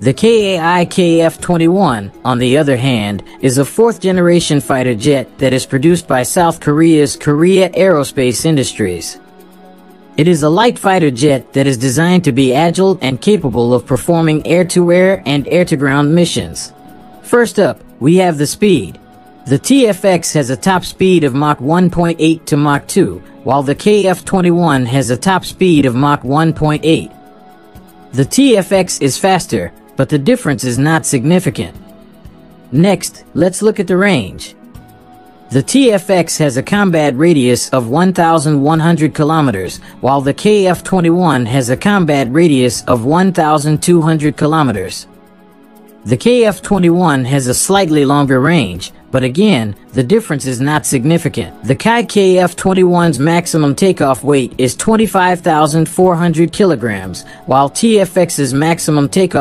The KAI KF-21, on the other hand, is a fourth-generation fighter jet that is produced by South Korea's Korea Aerospace Industries. It is a light fighter jet that is designed to be agile and capable of performing air-to-air and air-to-ground missions. First up, we have the speed. The TFX has a top speed of Mach 1.8 to Mach 2, while the KF-21 has a top speed of Mach 1.8. The TFX is faster, but the difference is not significant. Next, let's look at the range. The TFX has a combat radius of 1,100 kilometers, while the KF-21 has a combat radius of 1,200 kilometers. The KF-21 has a slightly longer range, but again, the difference is not significant. The Kai KF-21's maximum takeoff weight is 25,400 kilograms, while TFX's maximum takeoff